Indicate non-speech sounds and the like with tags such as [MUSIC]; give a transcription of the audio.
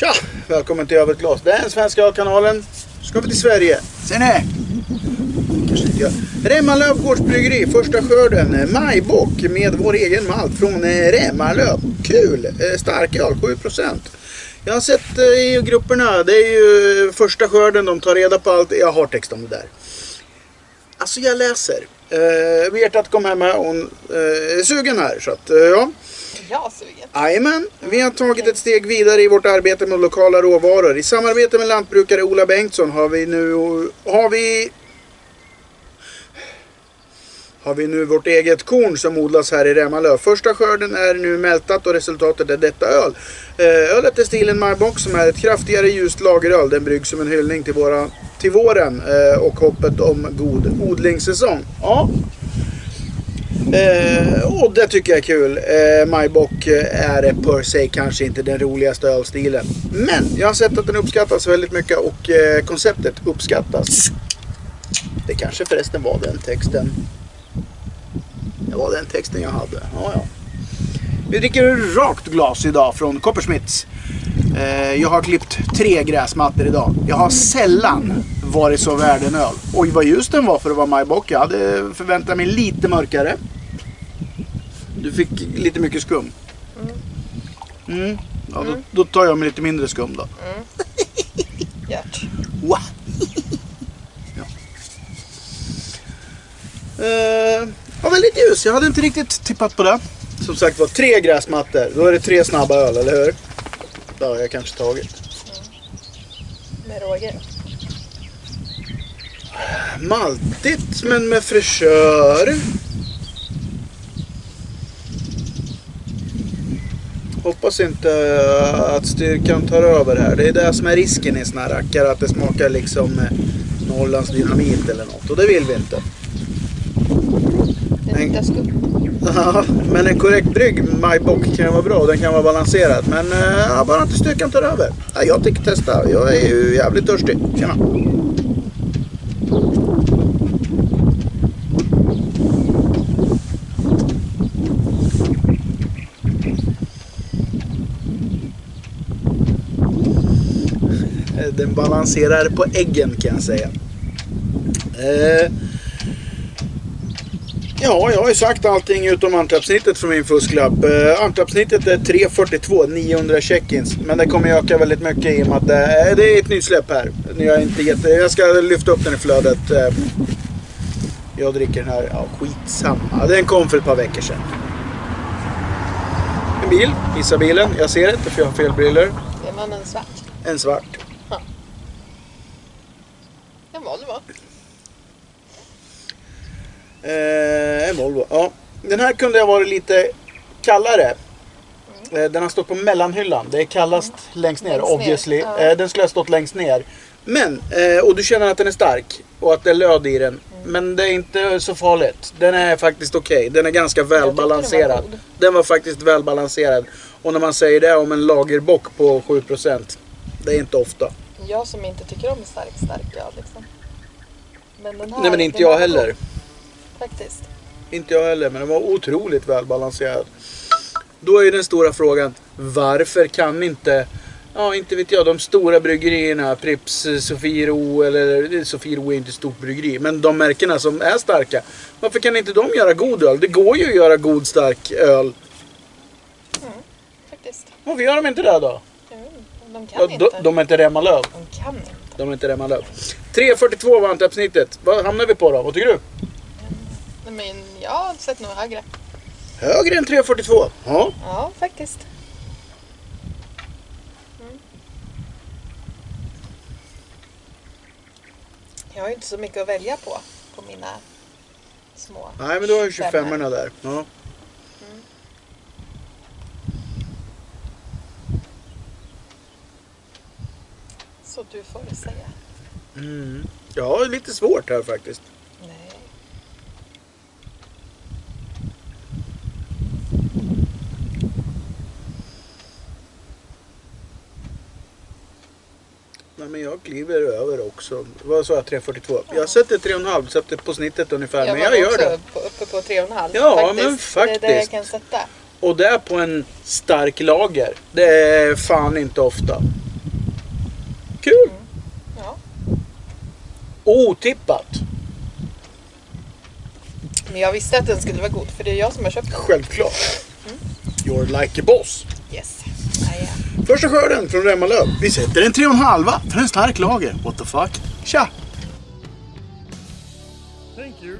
Tja! Välkommen till Över ett glas. Det är den svenska ölkanalen. Ska vi till Sverige. Ser ni? Kanske. Remmalöv Gårdsbryggeri, första skörden. Majbock med vår egen malt från Remmarlöv. Remmalöv. Kul! Eh, stark öl, 7%. Jag har sett eh, i grupperna, det är ju första skörden, de tar reda på allt. Jag har text om det där. Alltså jag läser. Eh, Hjärtat kom hem här, hon eh, är sugen här. Så att, eh, ja. Sugen. Jajamän, vi har tagit ett steg vidare i vårt arbete med lokala råvaror. I samarbete med lantbrukare Ola Bengtsson har vi nu, har vi, har vi nu vårt eget korn som odlas här i Remmalöv. Första skörden är nu mältat och resultatet är detta öl. Eh, Ölet är stilen Marbock som är ett kraftigare ljust lageröl. Den bryggs som en hyllning till, våra, till våren eh, och hoppet om god odlingssäsong. Ja, Eh, och det tycker jag är kul. Eh, Majbock eh, är per se kanske inte den roligaste ölstilen. Men jag har sett att den uppskattas väldigt mycket och eh, konceptet uppskattas. Det kanske förresten var den texten. Det var den texten jag hade. Ja, ja. Vi dricker rakt glas idag från Coppersmiths. Eh, jag har klippt tre gräsmattor idag. Jag har sällan varit så värd en öl. Oj vad ljus den var för att vara majbock. Jag hade förväntat mig lite mörkare. Du fick lite mycket skum. Mm. Ja, då, då tar jag med lite mindre skum då. [LAUGHS] Gert. Wow. ja. Eh, ja, väldigt ljus. Jag hade inte riktigt tippat på det. Som sagt var, tre gräsmattor. Då är det tre snabba öl, eller hur? Det har jag kanske tagit. Med råge. Maltigt men med fräschör. Hoppas inte eh, att styrkan tar över här. Det är det som är risken i såna här rackare. Att det smakar liksom eh, Norrlands dynamit eller något. Och det vill vi inte. Luktar skumt. Ja, men en korrekt brygg Majbock kan vara bra och den kan vara balanserad. Men eh, ja, bara inte styrkan tar över. Ja, jag tänker testa. Jag är ju jävligt törstig. Tjena. Den balanserar på äggen kan jag säga. Eh, Ja, jag har ju sagt allting utom antrappsnittet för min fusklapp. Uh, antrappsnittet är 342, 900 check-ins. Men det kommer öka väldigt mycket i och med att det är, det är ett nysläpp här. Jag, är inte jätte, jag ska lyfta upp den i flödet. Eh, jag dricker den här, ja skitsamma. Den kom för ett par veckor sedan. En bil, gissa bilen. Jag ser inte för jag har fel briller. Är man en svart? En svart. En Volvo. Eh, en Volvo. Ja. Den här kunde ha varit lite kallare. Eh, Den har stått på mellanhyllan. Det är kallast längst ner, Längst ner, obviously. ja. Eh, Den skulle ha stått längst ner. Men, eh, och du känner att den är stark och att det är löd i den. Mm. Men det är inte så farligt. Den är faktiskt okej. Den är ganska den välbalanserad. god. Den var faktiskt välbalanserad. Och när man säger det om en lagerbock på 7%. Det är inte ofta. Jag som inte tycker om stark, stark öl liksom. Men den här, Nej men inte jag heller. god, Faktiskt. Inte jag heller, men den var otroligt välbalanserad. Då är ju den stora frågan, varför kan inte, ja inte vet jag, de stora bryggerierna, Pripps, Sofiero eller Sofiero är inte ett stort bryggeri, men de märkena som är starka. Varför kan inte de göra god öl? Det går ju att göra god stark öl. Faktiskt. Varför gör de inte det då? Mm, de kan inte. de, de är inte Remmalöv. De kan inte. De är inte Remmalöv. 3.42 var antappsnittet. Vad hamnar vi på då? Vad tycker du? Nej, Men jag har sett nog högre. Högre än 3.42? Ja. Ja, faktiskt. Mm. Jag har ju inte så mycket att välja på, på mina små Nej, men du har ju femmor. 25 där. Ja. Så du får säga. Mm. Jag har lite svårt här faktiskt. Nej. Nej, men jag kliver över också. Vad sa jag? 3.42? Jag sätter 3,5. Sätter på snittet ungefär. men var jag gör också det. På, uppe på 3,5 Ja, men Det är det jag faktiskt. kan sätta. Och det är på en stark lager. Det är fan inte ofta. Otippat. Men jag visste att den skulle vara god för det är jag som har köpt den. Självklart. You're like a boss. Yes. I am. Första skörden från Remmalöv. Vi sätter en 3,5 för en stark lager. What the fuck? Tja! Thank you.